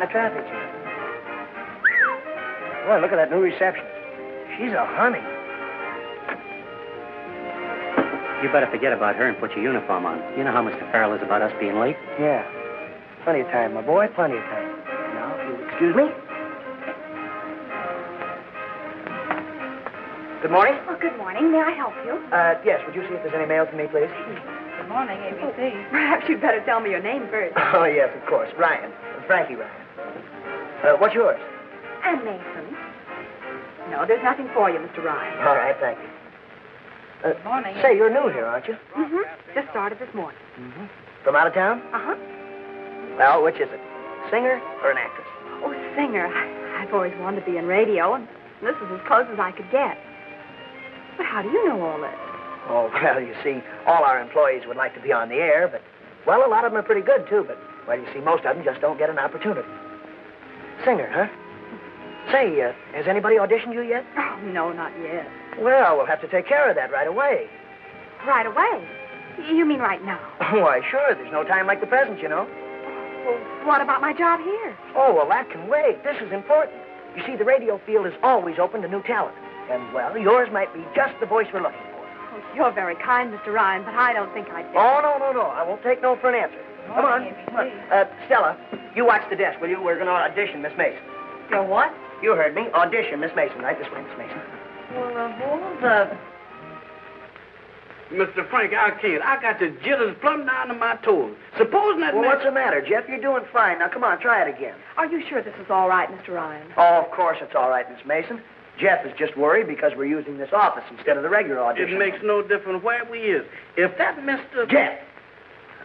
They're caught in the traffic jam. Boy, look at that new receptionist. She's a honey. You better forget about her and put your uniform on. You know how Mr. Farrell is about us being late? Yeah. Plenty of time, my boy. Plenty of time. Now, if you'll excuse me. Good morning. Oh, good morning. May I help you? Uh, yes, would you see if there's any mail for me, please? Good morning, ABC. Perhaps you'd better tell me your name first. Oh, yes, of course. Ryan. Frankie Ryan. Uh, what's yours? Anne Mason. No, there's nothing for you, Mr. Ryan. All right, thank you. Uh, Good morning. Say, you're new here, aren't you? Mm-hmm. Just started this morning. Mm-hmm. From out of town? Uh-huh. Well, which is it? Singer or an actress? Oh, singer. I've always wanted to be in radio, and this is as close as I could get. But how do you know all this? Oh, well, you see, all our employees would like to be on the air, but, well, a lot of them are pretty good, too, but, well, you see, most of them just don't get an opportunity. Singer, huh? Say, uh, has anybody auditioned you yet? Oh, no, not yet. Well, we'll have to take care of that right away. Right away. You mean right now? Why, sure, there's no time like the present, you know. Well, what about my job here? Oh, well, that can wait. This is important. You see, the radio field is always open to new talent. And, well, yours might be just the voice we're looking for. Oh, you're very kind, Mr. Ryan, but I don't think I'd Oh, no, no, no. I won't take no for an answer. Come on. Come on. Uh, Stella, you watch the desk, will you? We're going to audition Miss Mason. You're what? You heard me. Audition Miss Mason, right? This way, Miss Mason. Well, uh, who's the... Mr. Frank, I can't. I got the jitters plumb down to my toes. Supposing that Well, what's the matter, Jeff? You're doing fine. Now, come on, try it again. Are you sure this is all right, Mr. Ryan? Oh, of course it's all right, Miss Mason. Jeff is just worried because we're using this office instead of the regular audition. It makes no difference where we is. If that Mr. Jeff!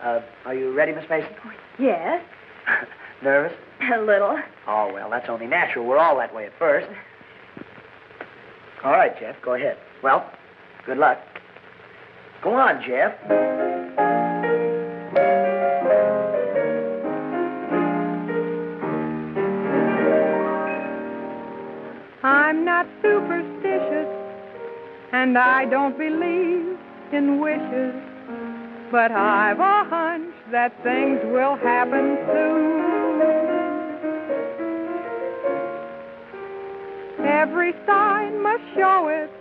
Uh, are you ready, Miss Mason? Yes, Nervous? a little. Oh, well, that's only natural. We're all that way at first. All right, Jeff, go ahead. Well, good luck. Go on, Jeff. I'm not superstitious, and I don't believe in wishes, but I've a hunch that things will happen soon. Every sign must show it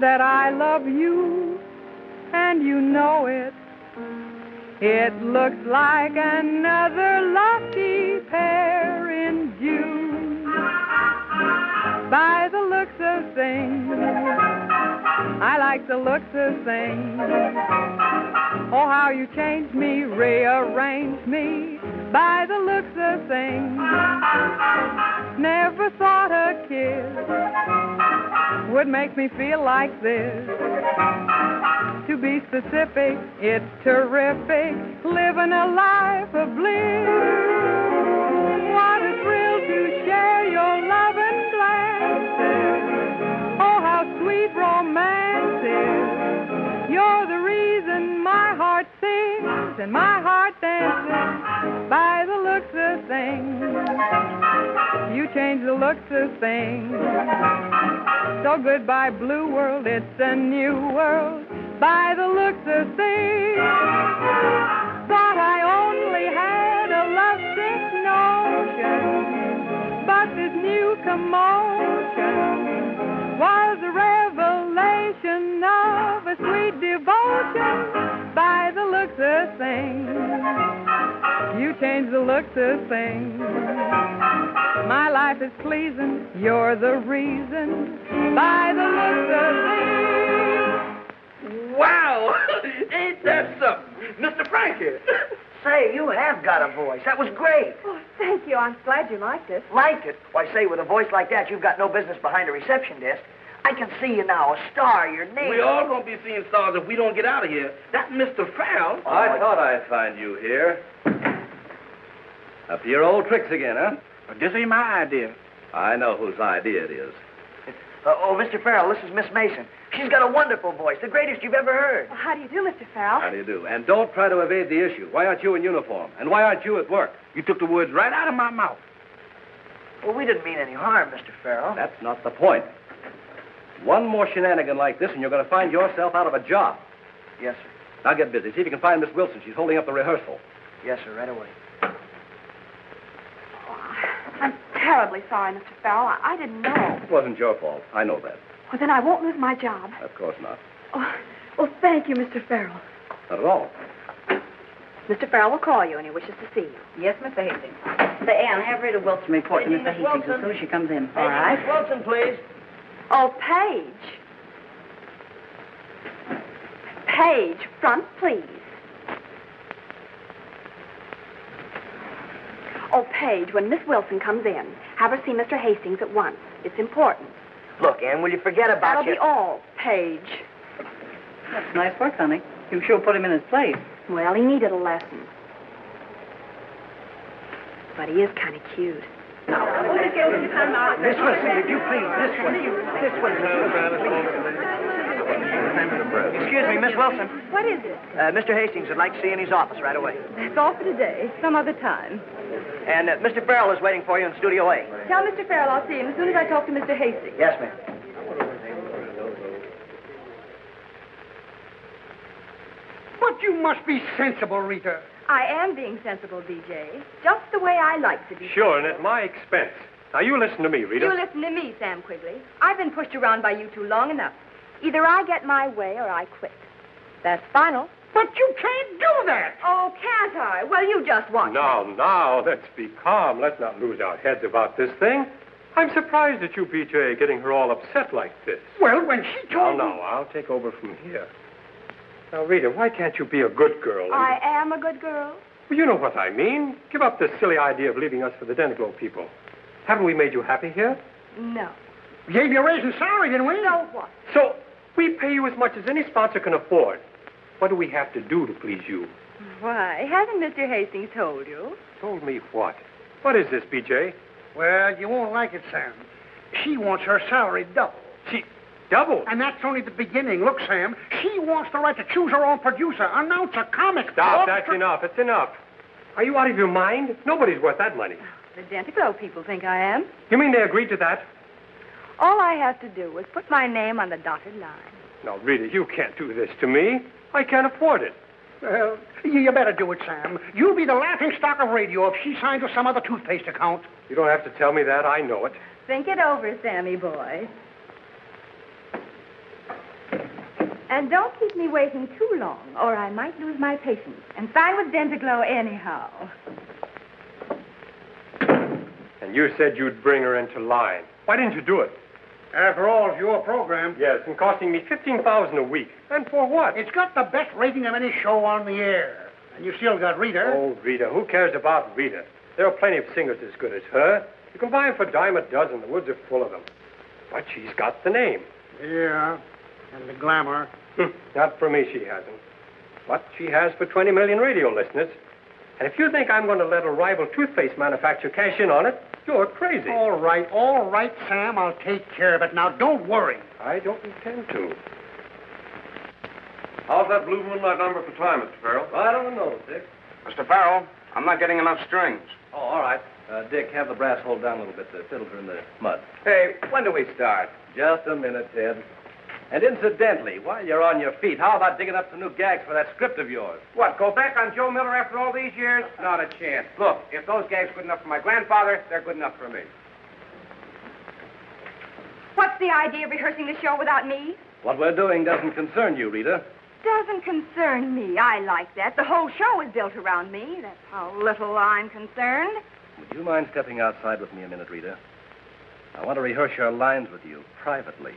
that I love you, and you know it. It looks like another lucky pair in June by the looks of things. I like the looks of things. Oh, how you changed me, rearranged me by the looks of things. Never thought a kiss would make me feel like this. To be specific, it's terrific, living a life of bliss. And my heart dances by the looks of things. You change the looks of things. So goodbye, blue world, it's a new world by the looks of things. Thought I only had a lovesick notion, but this new commotion was a revelation of a sweet devotion by the looks of things. You change the looks of things. My life is pleasing, you're the reason by the looks of things. Wow! Ain't that something? Mr. Frank here. Say, you have got a voice. That was great. Oh, thank you. I'm glad you liked it. Liked it. Why, say, with a voice like that, you've got no business behind a reception desk. I can see you now, a star, your name. We all gonna be seeing stars if we don't get out of here. That Mr. Farrell. I thought I'd find you here. Up to your old tricks again, huh? This ain't my idea. I know whose idea it is. Uh, oh, Mr. Farrell, this is Miss Mason. She's got a wonderful voice, the greatest you've ever heard. Well, how do you do, Mr. Farrell? How do you do? And don't try to evade the issue. Why aren't you in uniform? And why aren't you at work? You took the words right out of my mouth. Well, we didn't mean any harm, Mr. Farrell. That's not the point. One more shenanigan like this, and you're going to find yourself out of a job. Yes, sir. Now get busy. See if you can find Miss Wilson. She's holding up the rehearsal. Yes, sir, right away. Oh, I'm terribly sorry, Mr. Farrell. I, I didn't know. It wasn't your fault. I know that. Well, then I won't lose my job. Of course not. Oh, well, thank you, Mr. Farrell. Not at all. Mr. Farrell will call you, and he wishes to see you. Yes, Mr. Hastings. Say, Anne, have Rita Wilson report to Mr. Hastings as soon as she comes in. Hey, All right. Miss Wilson, please. Oh, Page. Page, front, please. Oh, Page, when Miss Wilson comes in, have her see Mr. Hastings at once. It's important. Look, Anne, will you forget about That'll your... be all, Page. That's nice work, honey. You sure put him in his place. Well, he needed a lesson. But he is kind of cute. Miss Wilson, would you please, this one. This one. Excuse me, Miss Wilson. What is it? Uh, Mr. Hastings would like to see you in his office right away. That's all for today. Some other time. And uh, Mr. Farrell is waiting for you in Studio A. Tell Mr. Farrell I'll see him as soon as I talk to Mr. Hastings. Yes, ma'am. But you must be sensible, Rita. I am being sensible, BJ. Just the way I like to be. Sure, and at my expense. Now, you listen to me, Rita. You listen to me, Sam Quigley. I've been pushed around by you two long enough. Either I get my way or I quit. That's final. But you can't do that. Oh, can't I? Well, you just watch. Now, now, let's be calm. Let's not lose our heads about this thing. I'm surprised at you, BJ, getting her all upset like this. Well, when she told No, told no, I'll take over from here. Now, Rita, why can't you be a good girl? and- I am a good girl. Well, you know what I mean. Give up this silly idea of leaving us for the Dentiglow people. Haven't we made you happy here? No. We gave you a raise in salary, didn't we? So what? So, we pay you as much as any sponsor can afford. What do we have to do to please you? Why, hasn't Mr. Hastings told you? Told me what? What is this, BJ? Well, you won't like it, Sam. She wants her salary double. She doubled. And that's only the beginning. Look, Sam, she wants the right to choose her own producer, announce a comic. Stop, book, that's enough. It's enough. Are you out of your mind? Nobody's worth that money. The Dentiglow people think I am. You mean they agreed to that? All I have to do is put my name on the dotted line. No, Rita, you can't do this to me. I can't afford it. Well, you you better do it, Sam. You'll be the laughing stock of radio if she signs with some other toothpaste account. You don't have to tell me that. I know it. Think it over, Sammy boy. And don't keep me waiting too long, or I might lose my patience and sign with Dentiglow anyhow. And you said you'd bring her into line. Why didn't you do it? After all, it's your program. Yes, and costing me fifteen thousand a week. And for what? It's got the best rating of any show on the air. And you still got Rita. Oh, Rita. Who cares about Rita? There are plenty of singers as good as her. You can buy them for a dime a dozen. The woods are full of them. But she's got the name. Yeah, and the glamour. Hmm, Not for me, she hasn't. But she has for 20 million radio listeners. And if you think I'm going to let a rival toothpaste manufacturer cash in on it, you're crazy. All right, all right, Sam. I'll take care of it. Now, don't worry. I don't intend to. How's that Blue Moonlight number for time, Mr. Farrell? I don't know, Dick. Mr. Farrell, I'm not getting enough strings. Oh, all right. Uh, Dick, have the brass hold down a little bit. The fiddles are in the mud. Hey, when do we start? Just a minute, Ted. And incidentally, while you're on your feet, how about digging up some new gags for that script of yours? What, go back on Joe Miller after all these years? Not a chance. Look, if those gags are good enough for my grandfather, they're good enough for me. What's the idea of rehearsing the show without me? What we're doing doesn't concern you, Rita. Doesn't concern me. I like that. The whole show is built around me. That's how little I'm concerned. Would you mind stepping outside with me a minute, Rita? I want to rehearse your lines with you privately.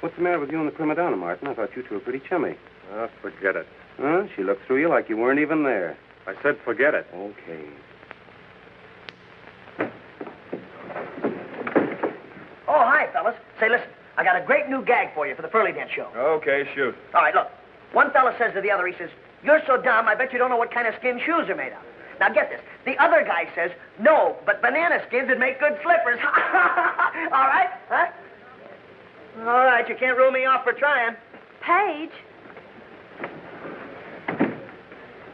What's the matter with you and the prima donna, Martin? I thought you two were pretty chummy. Oh, forget it. Huh? She looked through you like you weren't even there. I said forget it. Okay. Oh, hi, fellas. Say, listen, I got a great new gag for you for the Perlident show. Okay, shoot. All right, look. One fella says to the other, he says, You're so dumb, I bet you don't know what kind of skin shoes are made of. Now, get this. The other guy says, No, but banana skins would make good slippers. All right? Huh? All right, you can't rule me off for trying. Page.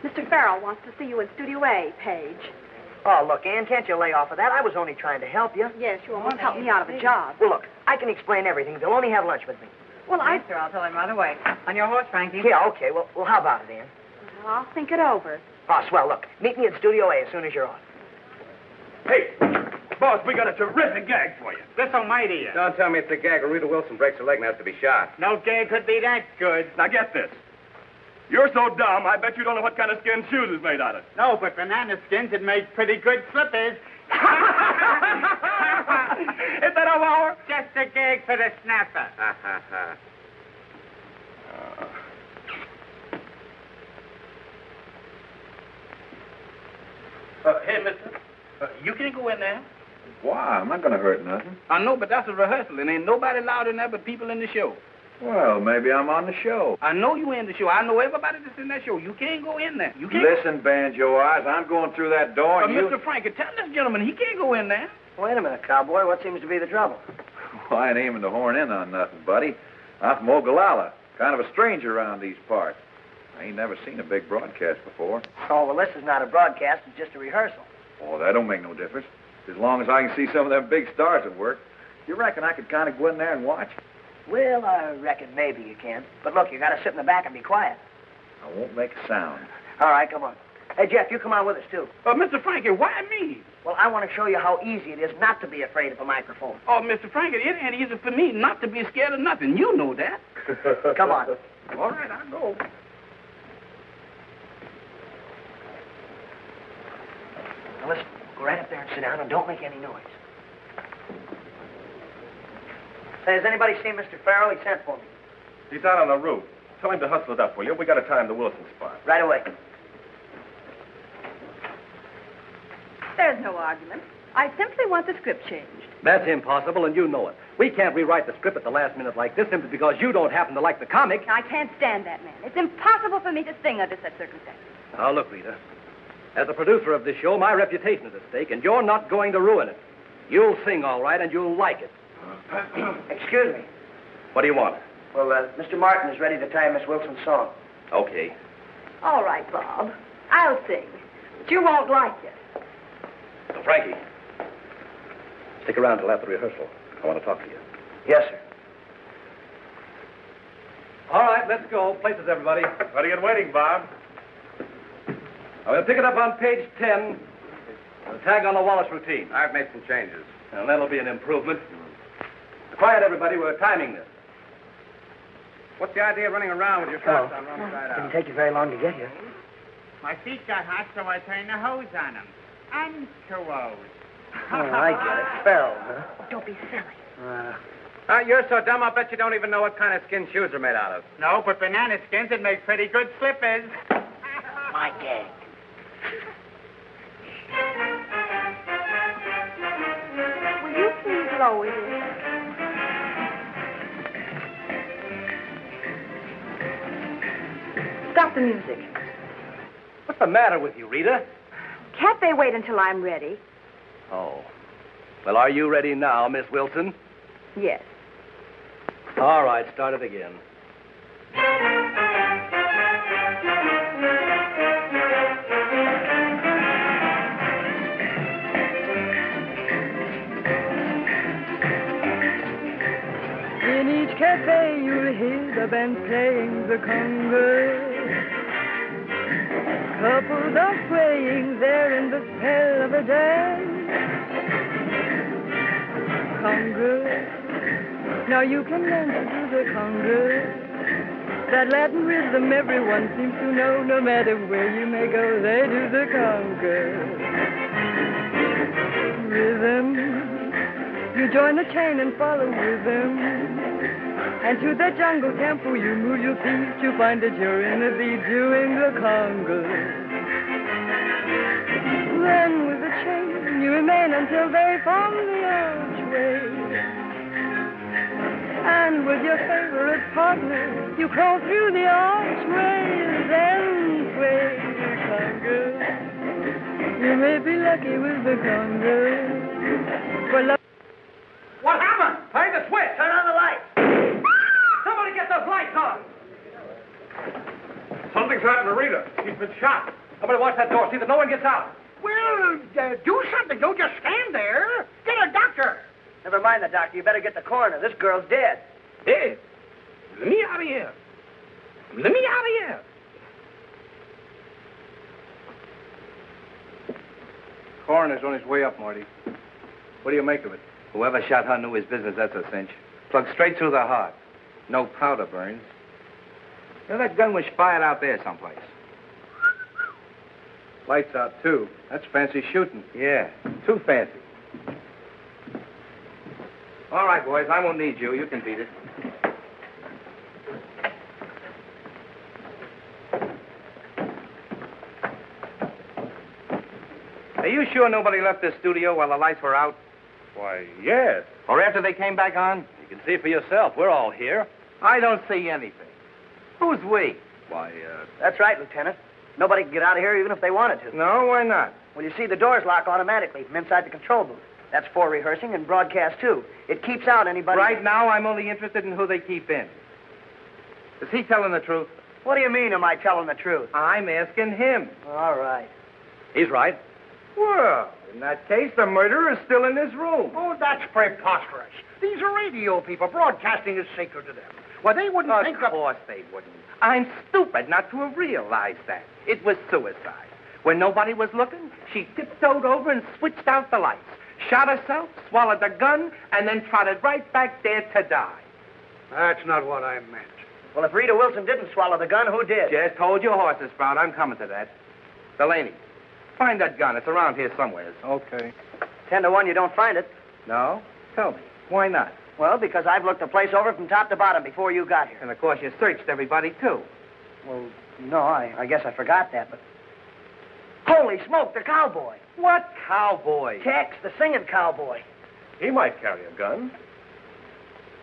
Mr. Farrell wants to see you in Studio A, Page. Oh, look, Anne, can't you lay off of that? I was only trying to help you. Yes, you almost helped me out of a job. Well, look, I can explain everything. They'll only have lunch with me. Well, I... Sure, I'll tell him right away. On your horse, Frankie. Yeah, okay. Well, well how about it, Anne? Well, I'll think it over. Oh, swell. Look, meet me at Studio A as soon as you're on. Hey, boss, we got a terrific gag for you. This almighty. Don't tell me it's a gag or Rita Wilson breaks her leg and has to be shot. No gag could be that good. Now get this. You're so dumb, I bet you don't know what kind of skin shoes is made out of. No, but banana skins would make pretty good slippers. is that a hour? Just a gag for the snapper. Ha ha ha. Uh, hey, mister. Uh, you can go in there. Why? I'm not going to hurt nothing. I know, but that's a rehearsal, and ain't nobody allowed in there but people in the show. Well, maybe I'm on the show. I know you in the show. I know everybody that's in that show. You can't go in there. You can't. Listen, Banjo Eyes, I'm going through that door, and you... Mr. Frankie, tell this gentleman he can't go in there. Wait a minute, cowboy. What seems to be the trouble? Well, I ain't aiming to horn in on nothing, buddy. I'm from Ogallala, kind of a stranger around these parts. I ain't never seen a big broadcast before. Oh, well, this is not a broadcast. It's just a rehearsal. Oh, that don't make no difference. As long as I can see some of them big stars at work. You reckon I could kind of go in there and watch? Well, I reckon maybe you can. But look, you got to sit in the back and be quiet. I won't make a sound. All right, come on. Hey, Jeff, you come on with us, too. Uh, Mr. Frankie, why me? Well, I want to show you how easy it is not to be afraid of a microphone. Oh, Mr. Frankie, it ain't easy for me not to be scared of nothing. You know that. Come on. All right, I'll go. Now, listen, go right up there and sit down and don't make any noise. Say, has anybody seen Mr. Farrell? He sent for me. He's out on the roof. Tell him to hustle it up, will you? We got to time the Wilson spot. Right away. There's no argument. I simply want the script changed. That's impossible, and you know it. We can't rewrite the script at the last minute like this simply because you don't happen to like the comic. I can't stand that man. It's impossible for me to sing under such circumstances. Now, look, Rita. As the producer of this show, my reputation is at stake, and you're not going to ruin it. You'll sing all right, and you'll like it. Excuse me. What do you want? Well, uh, Mr. Martin is ready to tie Miss Wilson's song. Okay. All right, Bob. I'll sing. But you won't like it. So, Frankie, stick around till after rehearsal. I want to talk to you. Yes, sir. All right, let's go. Places, everybody. What are you waiting, Bob? I'm going pick it up on page 10. The tag on the Wallace routine. I've made some changes. And that'll be an improvement. Quiet, everybody. We're timing this. What's the idea of running around with your shorts on wrong side Didn't take you very long to get here. My feet got hot, so I turned the hose on them. Untoward. Oh, I get it. Farrell, huh? Don't be silly. Uh, Uh, you're so dumb, I'll bet you don't even know what kind of skin shoes are made out of. No, but banana skins would make pretty good slippers. my gag. Will you please lower this? Stop the music. What's the matter with you, Rita? Can't they wait until I'm ready? Oh. Well, are you ready now, Miss Wilson? Yes. All right, start it again. The band playing the conga. Couples are swaying there in the spell of a dance. Conga. Now you can learn to do the conga. That Latin rhythm everyone seems to know. No matter where you may go, they do the conga. Rhythm. You join the chain and follow rhythm. And to the jungle temple you move your feet. You find that you're in the beat doing the conga. Then with the chain you remain until they form the archway. And with your favorite partner, you crawl through the archways and pray the conga. You may be lucky with the conga. For love. What happened? Play the switch. Turn on the light. Somebody get those lights on. Something's happened to Rita. She's been shot. Somebody watch that door. See that no one gets out. Well, uh, do something. Don't just stand there. Get a doctor. Never mind the doctor. You better get the coroner. This girl's dead. Hey, let me out of here. Let me out of here. Coroner's on his way up, Marty. What do you make of it? Whoever shot her knew his business, that's a cinch. Plugged straight through the heart. No powder burns. That gun was fired out there someplace. Lights out, too. That's fancy shooting. Yeah, too fancy. All right, boys, I won't need you. You can beat it. Are you sure nobody left the studio while the lights were out? Why, yes. Or after they came back on? You can see for yourself. We're all here. I don't see anything. Who's we? Why, uh... That's right, Lieutenant. Nobody can get out of here even if they wanted to. No, why not? Well, you see, the doors lock automatically from inside the control booth. That's for rehearsing and broadcast, too. It keeps out anybody... Right now, I'm only interested in who they keep in. Is he telling the truth? What do you mean, am I telling the truth? I'm asking him. All right. He's right. Well, in that case, the murderer is still in this room. Oh, that's preposterous. These are radio people. Broadcasting is sacred to them. Well, they wouldn't Of think of... course they wouldn't. I'm stupid not to have realized that. It was suicide. When nobody was looking, she tiptoed over and switched out the lights, shot herself, swallowed the gun, and then trotted right back there to die. That's not what I meant. Well, if Rita Wilson didn't swallow the gun, who did? Just hold your horses, Sprout. I'm coming to that. Delaney, find that gun. It's around here somewhere. Okay. Ten to one, you don't find it. No? Tell me. Why not? Well, because I've looked the place over from top to bottom before you got here. And of course, you searched everybody, too. Well, no, I, I guess I forgot that, but... Holy smoke, the cowboy. What cowboy? Tex, the singing cowboy. He might carry a gun.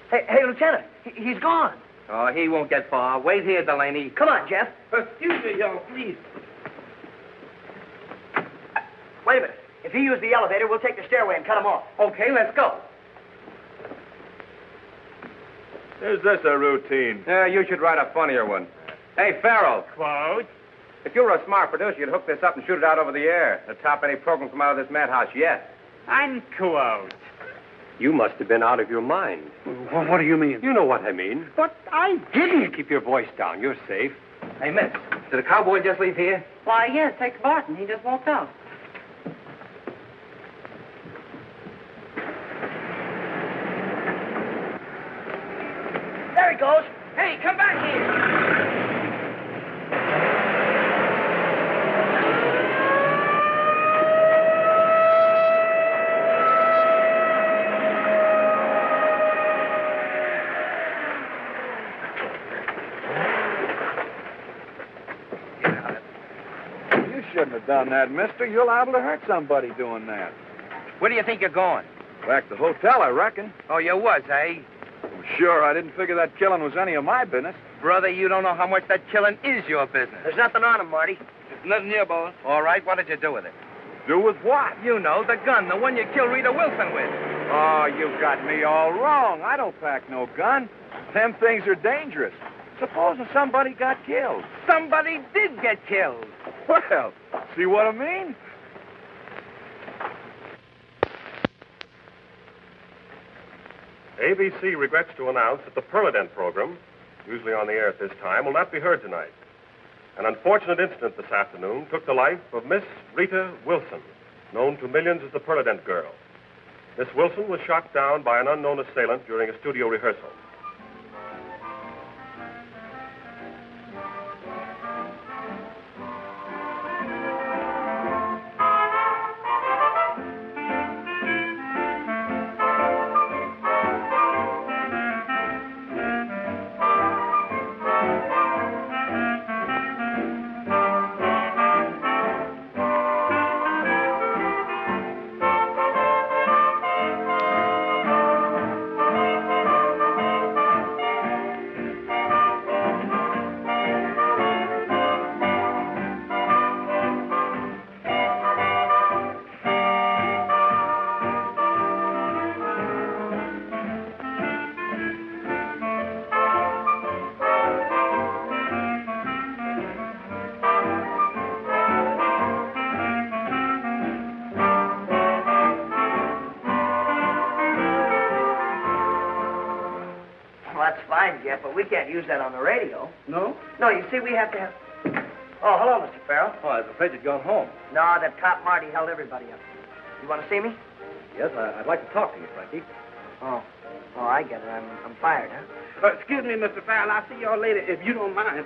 Hey, hey, Lieutenant, he, he's gone. Oh, he won't get far. Wait here, Delaney. Come on, Jeff. Excuse me, y'all, please. Wait a minute. If he used the elevator, we'll take the stairway and cut him off. Okay, let's go. Is this a routine? Yeah, you should write a funnier one. Hey, Farrell. Quote. If you were a smart producer, you'd hook this up and shoot it out over the air to top any program come out of this madhouse yet. Unquote. You must have been out of your mind. Well, what do you mean? You know what I mean. But I didn't. Keep your voice down. You're safe. Hey, miss, did the cowboy just leave here? Why, yes, Tex Barton. He just walked out. There he goes. Hey, come back here. You shouldn't have done that, mister. You're liable to hurt somebody doing that. Where do you think you're going? Back to the hotel, I reckon. Oh, you was, eh? Sure, I didn't figure that killing was any of my business. Brother, you don't know how much that killing is your business. There's nothing on him, Marty. There's nothing here, boss. All right, what did you do with it? Do with what? You know, the gun, the one you killed Rita Wilson with. Oh, you got me all wrong. I don't pack no gun. Them things are dangerous. Supposing somebody got killed. Somebody did get killed. Well, see what I mean? ABC regrets to announce that the Perlident program, usually on the air at this time, will not be heard tonight. An unfortunate incident this afternoon took the life of Miss Rita Wilson, known to millions as the Perlident Girl. Miss Wilson was shot down by an unknown assailant during a studio rehearsal. Use that on the radio. No? No, you see, we have to have... Oh, hello, Mr. Farrell. Oh, I was afraid you'd gone home. No, that cop Marty held everybody up. You want to see me? Yes, I, I'd like to talk to you, Frankie. Oh. Oh, I get it. I'm, I'm fired, huh? Uh, excuse me, Mr. Farrell. I'll see y'all later if you don't mind.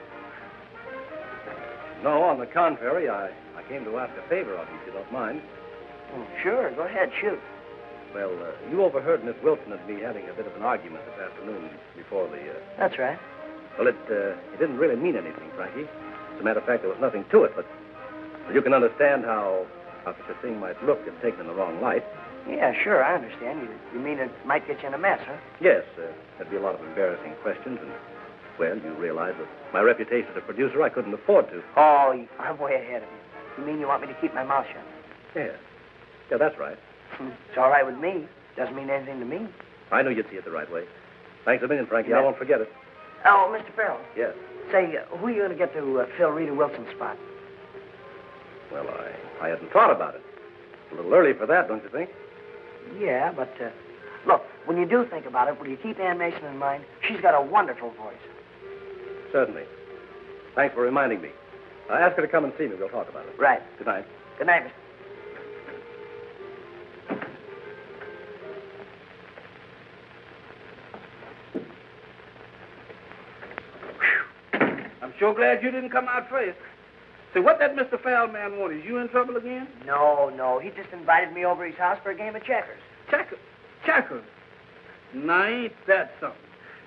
No, on the contrary, I, I came to ask a favor of you, if you don't mind. Oh, sure. Go ahead. Shoot. Well, uh, you overheard Miss Wilson and me having a bit of an argument this afternoon before the. Uh... That's right. Well, it uh, it didn't really mean anything, Frankie. As a matter of fact, there was nothing to it, but you can understand how, how such a thing might look if taken in the wrong light. Yeah, sure. I understand. You, you mean it might get you in a mess, huh? Yes, uh, there'd be a lot of embarrassing questions, and well, you realize that my reputation as a producer, I couldn't afford to. Oh, I'm way ahead of you. You mean you want me to keep my mouth shut? Yeah, yeah, that's right. It's all right with me. Doesn't mean anything to me. I knew you'd see it the right way. Thanks a million, Frankie. Yeah. I won't forget it. Oh, Mr. Farrell. Yes. Say, uh, who are you going to get to uh, fill Rita Wilson's spot? Well, I, I hadn't thought about it. A little early for that, don't you think? Yeah, but uh, look, when you do think about it, will you keep Anne Mason in mind? She's got a wonderful voice. Certainly. Thanks for reminding me. Uh, ask her to come and see me. We'll talk about it. Right. Good night. Good night, Mr. sure glad you didn't come out first. Say, what that Mr. Farrell man want? Is you in trouble again? No, no. He just invited me over his house for a game of checkers. Checkers. Checkers. Now, ain't that something?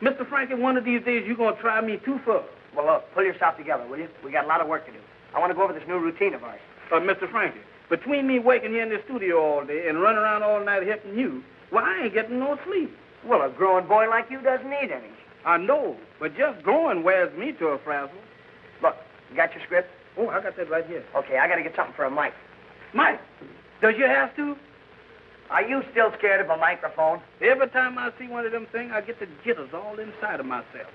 Mr. Frankie, one of these days you're going to try me too far. Well, look, pull yourself together, will you? We got a lot of work to do. I want to go over this new routine of ours. Uh, Mr. Frankie, between me working here in the studio all day and running around all night helping you, well, I ain't getting no sleep. Well, a growing boy like you doesn't need any. I know, but just growing wears me to a frazzle. Look, you got your script? Oh, I got that right here. Okay, I got to get something for a mic. Mike, does you have to? Are you still scared of a microphone? Every time I see one of them things, I get the jitters all inside of myself.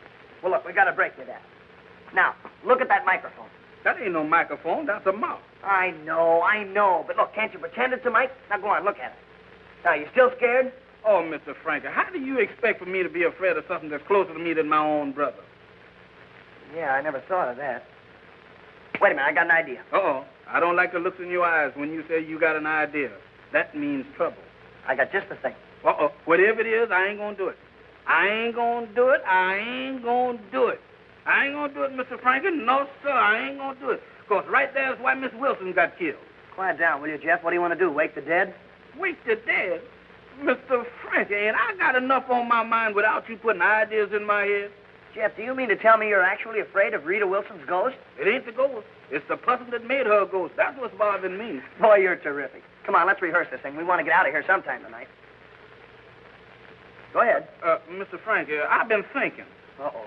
Well, look, we got to break you that. Now, look at that microphone. That ain't no microphone, that's a mouth. I know, I know. But look, can't you pretend it's a mic? Now, go on, look at it. Now, you still scared? Oh, Mr. Frankie, how do you expect for me to be afraid of something that's closer to me than my own brother? Yeah, I never thought of that. Wait a minute, I got an idea. Uh-oh. I don't like the looks in your eyes when you say you got an idea. That means trouble. I got just the thing. Uh-oh. Whatever it is, I ain't gonna do it. I ain't gonna do it. I ain't gonna do it. I ain't gonna do it, Mr. Frankie. No, sir, I ain't gonna do it. Because right there's why Miss Wilson got killed. Quiet down, will you, Jeff? What do you want to do, wake the dead? Wake the dead? Mr. Frankie, ain't I got enough on my mind without you putting ideas in my head? Jeff, do you mean to tell me you're actually afraid of Rita Wilson's ghost? It ain't the ghost. It's the person that made her a ghost. That's what's bothering me. Boy, you're terrific. Come on, let's rehearse this thing. We want to get out of here sometime tonight. Go ahead. Uh, Mr. Frankie, I've been thinking. Uh-oh.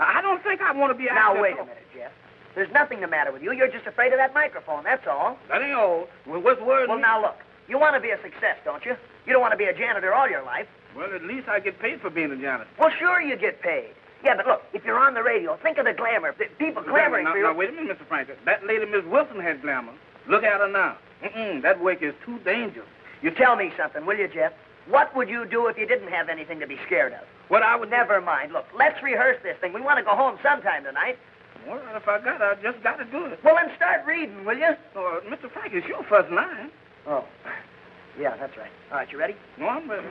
I don't think I want to be Now, wait a minute, Jeff. There's nothing the matter with you. You're just afraid of that microphone, that's all. That ain't all. Well, what's worrying Well, now, look. You want to be a success, don't you? You don't want to be a janitor all your life. Well, at least I get paid for being a janitor. Well, sure you get paid. Yeah, but look, if you're on the radio, think of the glamour. The people clamoring now, for you. now, wait a minute, Mr. Frankie. That lady, Miss Wilson, had glamour. Look at her now. Mm-mm, that work is too dangerous. You tell me something, will you, Jeff? What would you do if you didn't have anything to be scared of? What I would... Never mind. Look, let's rehearse this thing. We want to go home sometime tonight. Right, if I got it, I just got to do it. Well, then start reading, will you? Oh, Mr. Frank, it's your first line. Oh. Yeah, that's right. All right, you ready? No, I'm ready.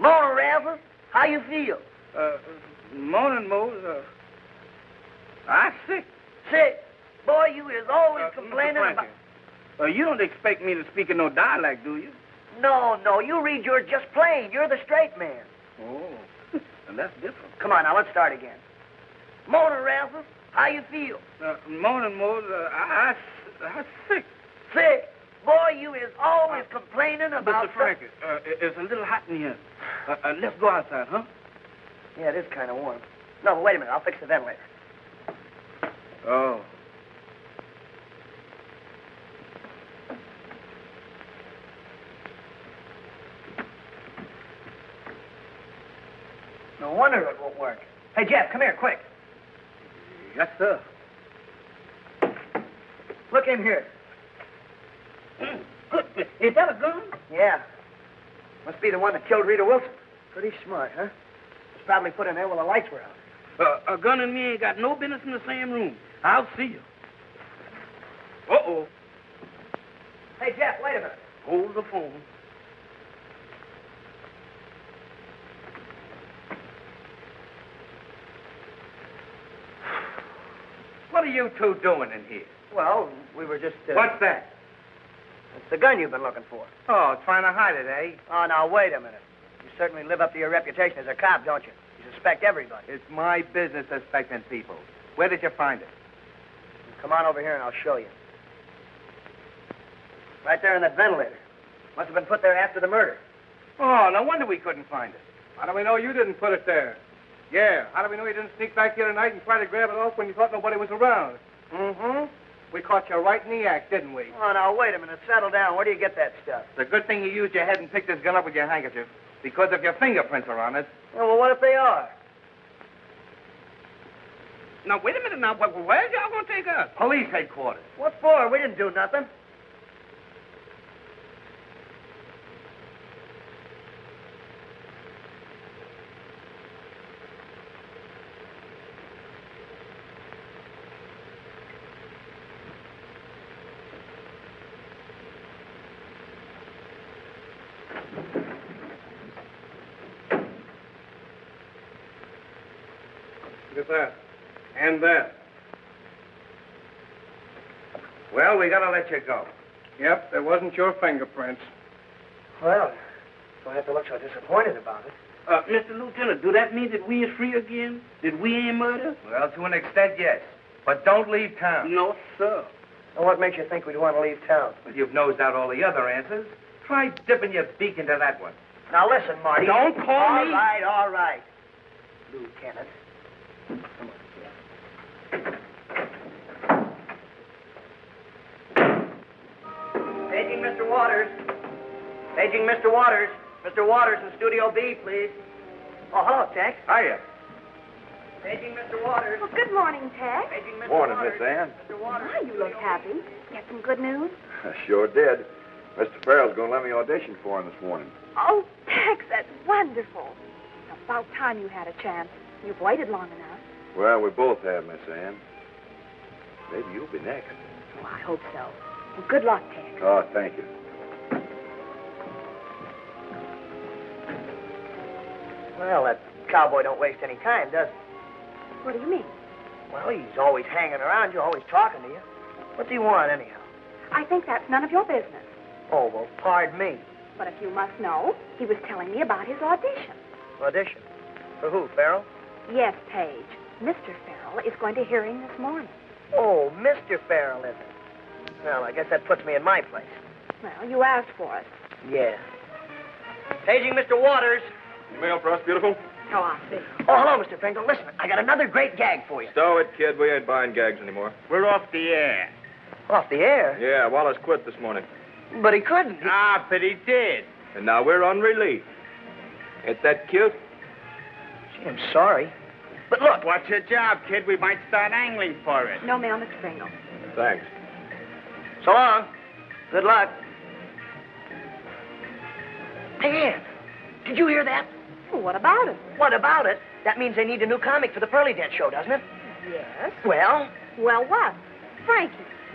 Razzles, how you feel? Uh, morning, Mose. Uh, I'm sick. Sick. Boy, you is always Uh, complaining about... Uh, you don't expect me to speak in no dialect, do you? No, no, you read yours just plain. You're the straight man. Oh, and that's different. Come on, now, let's start again. Mona Razzles, how you feel? Uh, morning, Mose. Uh, I, I, I'm sick. Sick. Boy, you is always complaining about... Mr. Frankie, uh, it's a little hot in here. Uh, uh, let's go outside, huh? Yeah, it is kind of warm. No, but wait a minute. I'll fix the ventilator. Oh. No wonder it won't work. Hey, Jeff, come here, quick. Yes, sir. Look in here. Good. Is that a gun? Yeah. Must be the one that killed Rita Wilson. Pretty smart, huh? probably put in there while the lights were out. Uh, a gun and me ain't got no business in the same room. I'll see you. Uh-oh. Hey, Jeff, wait a minute. Hold the phone. What are you two doing in here? Well, we were just. Uh, What's that? It's the gun you've been looking for. Oh, trying to hide it, eh? Oh, now, wait a minute. You certainly live up to your reputation as a cop, don't you? You suspect everybody. It's my business suspecting people. Where did you find it? Come on over here and I'll show you. Right there in that ventilator. Must have been put there after the murder. Oh, no wonder we couldn't find it. How do we know you didn't put it there? Yeah. How do we know you didn't sneak back here tonight and try to grab it off when you thought nobody was around? Mm-hmm. We caught you right in the act, didn't we? Oh, now, wait a minute. Settle down. Where do you get that stuff? It's a good thing you used your head and picked this gun up with your handkerchief. Because if your fingerprints are on it, Oh, well, what if they are? Now, wait a minute now. Where- Where's y'all going to take us? police headquarters. What for? We didn't do nothing. Look at that. And that. Well, we gotta let you go. Yep, there wasn't your fingerprints. Well, don't have to look so disappointed about it. Uh, Mr. Lieutenant, do that mean that we is free again? That we ain't murdered? Well, to an extent, yes. But don't leave town. No, sir. Well, what makes you think we'd want to leave town? Well, you've nosed out all the other answers. Try dipping your beak into that one. Now, listen, Marty. Don't call All me- right, all right. Lieutenant. Paging Mr. Waters. Paging Mr. Waters. Mr. Waters in Studio B, please. Oh, hello, Tex. Hiya. Paging Mr. Waters. Well, good morning, Tex. Paging Mr. Morning, Waters. Miss Anne. Mr. Waters. Why, you look happy. Get some good news? I sure did. Mr. Farrell's going to let me audition for him this morning. Oh, Tex, that's wonderful. About time you had a chance. You've waited long enough. Well, we both have, Miss Anne. Maybe you'll be next. Oh, I hope so. Well, good luck, Tex. Oh, thank you. Well, that cowboy don't waste any time, does he? What do you mean? Well, he's always hanging around you, always talking to you. What's he want, anyhow? I think that's none of your business. Oh, well, pardon me. But if you must know, he was telling me about his audition. Audition. For who, Farrell? Yes, Page. Mr. Farrell is going to hear hearing this morning. Oh, Mr. Farrell, is it? Well, I guess that puts me in my place. Well, you asked for it. Yeah. Paging Mr. Waters. Mail for us, beautiful? Oh, I see. Oh, hello, Mr. Pringle. Listen, I got another great gag for you. Stow it, kid. We ain't buying gags anymore. We're off the air. Off the air? Yeah, Wallace quit this morning. But he couldn't. Ah, but he did. And now we're on relief. Ain't that cute? Gee, I'm sorry. But look. What's your job, kid? We might start angling for it. No mail, Mr. Pringle. Thanks. So long. Good luck. Hey, Anne, did you hear that? Well, what about it? What about it? That means they need a new comic for the Perlident show, doesn't it? Yes. Well, Well, what? Frankie.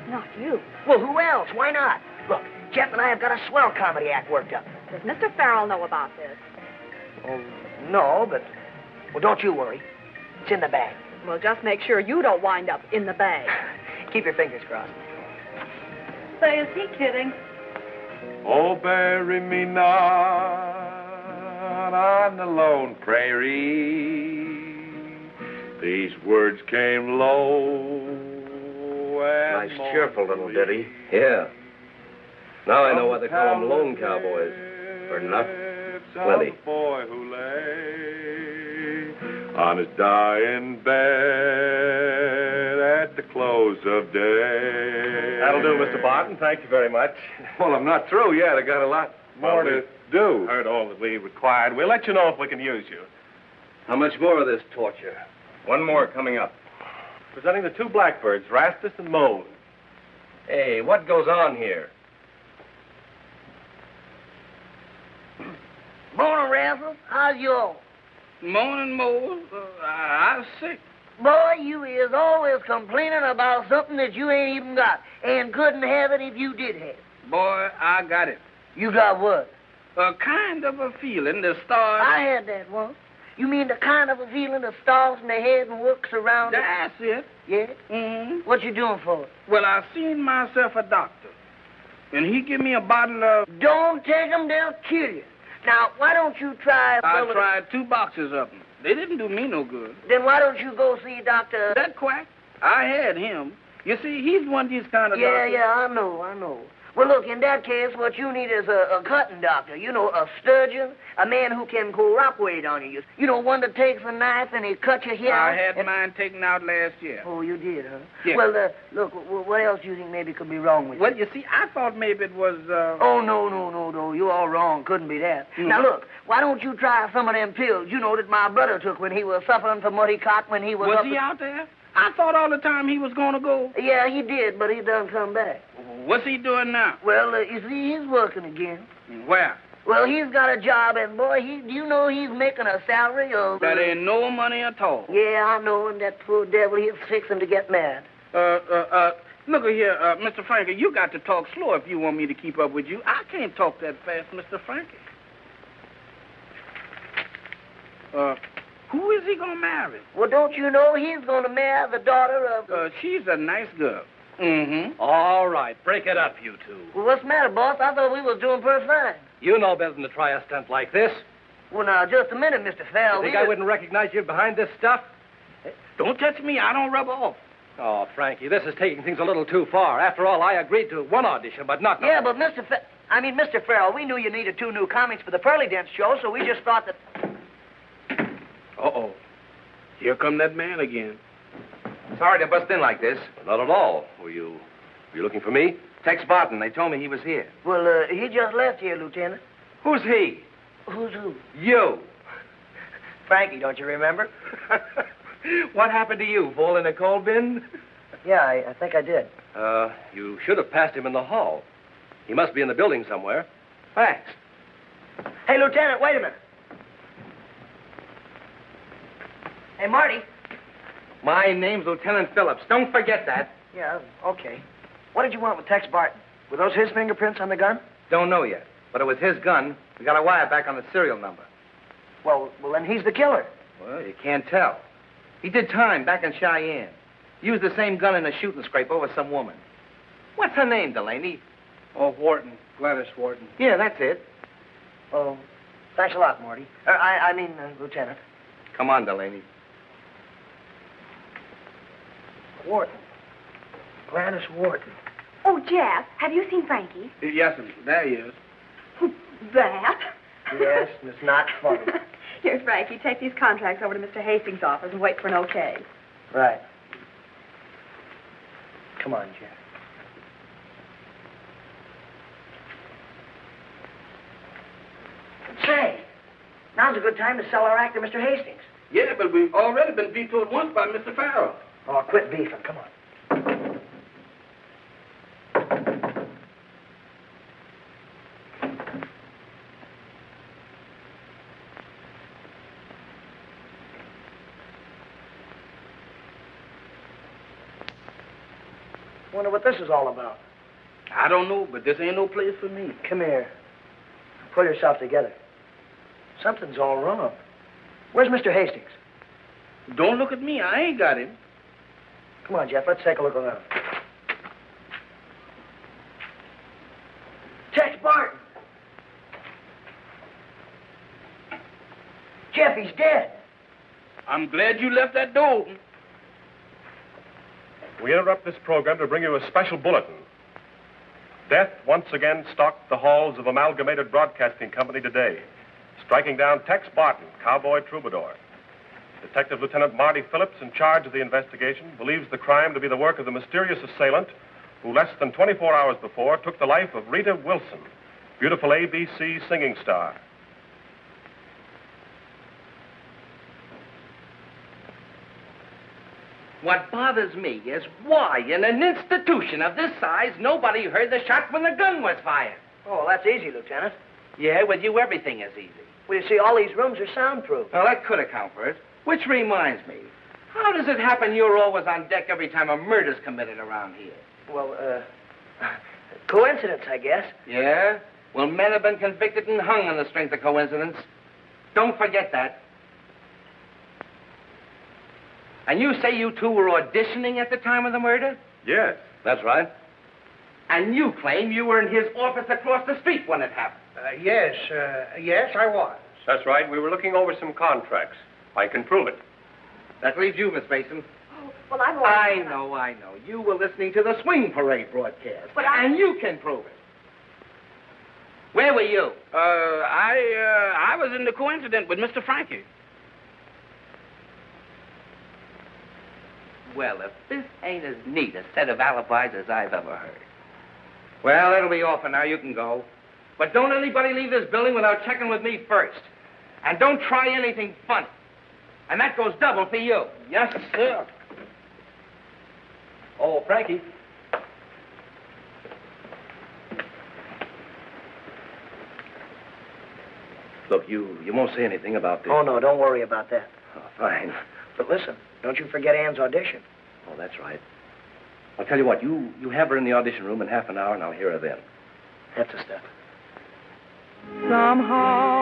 Not you. well, who else? Why not? Look, Jeff and I have got a swell comedy act worked up. Does Mr. Farrell know about this? Oh, no, but well, don't you worry. It's in the bag. Well, just make sure you don't wind up in the bag. Keep your fingers crossed. Say, is he kidding? Oh, bury me not on the lone prairie. These words came low and Nice, cheerful little ditty. Yeah. Now I know why they call them lone cowboys. Or not. Plenty. Boy who lay on his dying bed at the close of day. That'll do, Mr. Barton. Thank you very much. Well, I'm not through yet. I got a lot more Well, to do. Heard all that we required. We'll let you know if we can use you. How much more of this torture? One more coming up. Presenting the two blackbirds, Rastus and Mose. Hey, what goes on here? Morning, Razzle. How's you all? Morning, Mose. Uh, I, I was sick. Boy, you is always complaining about something that you ain't even got and couldn't have it if you did have it. Boy, I got it. You got what? A kind of a feeling the stars. I had that once. You mean the kind of a feeling the stars in the head and works around it? That's it. Yeah? Mm-hmm. What you doing for it? Well, I seen myself a doctor, and he give me a bottle of. Don't take 'em, they'll kill you. Now, why don't you try... I tried two boxes of them. They didn't do me no good. Then why don't you go see Dr... That quack, I had him. You see, he's one of these kind of Yeah, doctors. yeah, I know, I know. Well, look, in that case, what you need is a, a cutting doctor. You know, a sturgeon, a man who can cooperate on you. You know, one that takes a knife and he cuts your hair. I had and- mine taken out last year. Oh, you did, huh? Yeah. Well, uh, look, what else do you think maybe could be wrong with Well, you? Well, you see, I thought maybe it was. Uh... Oh, no, no, no, no. You're all wrong. Couldn't be that. Mhm. Now, look, why don't you try some of them pills, you know, that my brother took when he was suffering from what he caught when he was Was he out there? I thought all the time he was going to go. Yeah, he did, but he done come back. What's he doing now? Well, uh, you see, he's working again. Where? Well, he's got a job, and boy, he, do you know he's making a salary of... That ain't no money at all. Yeah, I know, and that poor devil, he's fixing to get mad. Uh, uh, uh, look here, uh, Mr. Frankie, you got to talk slow if you want me to keep up with you. I can't talk that fast, Mr. Frankie. Uh, who is he gonna marry? Well, don't you know he's going to marry the daughter of... Uh, she's a nice girl. Mm-hmm. All right, break it up, you two. Well, what's the matter, boss? I thought we was doing pretty fine. You know better than to try a stunt like this. Well, now, just a minute, Mr. Fell. You think we I wouldn't recognize you behind this stuff? Don't touch me. I don't rub off. Oh, Frankie, this is taking things a little too far. After all, I agreed to one audition, but not the Yeah, but Mr. Fe- I mean, Mr. Farrell, we knew you needed two new comics for the Perlident show, so we just thought that... Uh-oh. Here come that man again. Sorry to bust in like this. Not at all. Were you, were you looking for me? Tex Barton, they told me he was here. Well, uh, he just left here, Lieutenant. Who's he? Who's who? You. Frankie, don't you remember? what happened to you? Fall in a coal bin? Yeah, I, I think I did. Uh, you should have passed him in the hall. He must be in the building somewhere. Thanks. Hey, Lieutenant, wait a minute. Hey, Marty. My name's Lieutenant Phillips. Don't forget that. Yeah, okay. What did you want with Tex Barton? Were those his fingerprints on the gun? Don't know yet. But it was his gun. We got a wire back on the serial number. Well, well, then he's the killer. Well, you can't tell. He did time back in Cheyenne. Used the same gun in a shooting scrape over some woman. What's her name, Delaney? Oh, Wharton. Gladys Wharton. Yeah, that's it. Oh, thanks a lot, Marty. Uh, I, I mean, uh, Lieutenant. Come on, Delaney. Wharton. Gladys Wharton. Oh, Jeff, have you seen Frankie? Yes, sir. there he is. That? Yes, and it's not funny. Here, Frankie, take these contracts over to Mr. Hastings' office and wait for an okay. Right. Come on, Jeff. Say, now's a good time to sell our act to Mr. Hastings. Yeah, but we've already been vetoed once by Mr. Farrell. Oh, quit beefing. Come on. Wonder what this is all about. I don't know, but this ain't no place for me. Come here. Pull yourself together. Something's all wrong. Where's Mr. Hastings? Don't look at me. I ain't got him. Come on, Jeff. Let's take a look around. Tex Barton. Jeff, he's dead. I'm glad you left that door open. We interrupt this program to bring you a special bulletin. Death once again stalked the halls of Amalgamated Broadcasting Company today, striking down Tex Barton, cowboy troubadour. Detective Lieutenant Marty Phillips, in charge of the investigation, believes the crime to be the work of the mysterious assailant who, less than 24 hours before, took the life of Rita Wilson, beautiful ABC singing star. What bothers me is why, in an institution of this size, nobody heard the shot when the gun was fired. Oh, that's easy, Lieutenant. Yeah, with you, everything is easy. Well, you see, all these rooms are soundproof. Well, that could account for it. Which reminds me, how does it happen you're always on deck every time a murder's committed around here? Well, uh, coincidence, I guess. Yeah? Well, men have been convicted and hung on the strength of coincidence. Don't forget that. And you say you two were auditioning at the time of the murder? Yes. That's right. And you claim you were in his office across the street when it happened. Uh, yes, uh, yes, I was. That's right. We were looking over some contracts. I can prove it. That leaves you, Miss Mason. Oh, well, I've I always... know, I know. You were listening to the swing parade broadcast. But I- And you can prove it. Where were you? Uh, I, uh, I was in the coincident with Mr. Frankie. Well, if this ain't as neat a set of alibis as I've ever heard. Well, that'll be all for now. You can go. But don't anybody leave this building without checking with me first. And don't try anything funny. And that goes double for you. Yes, sir. Oh, Frankie. Look, you, you won't say anything about this. Oh, no, don't worry about that. Oh, fine. But listen, don't you forget Ann's audition. Oh, that's right. I'll tell you what, you, you have her in the audition room in half an hour, and I'll hear her then. That's a step. Somehow